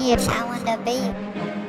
me if I wanna be.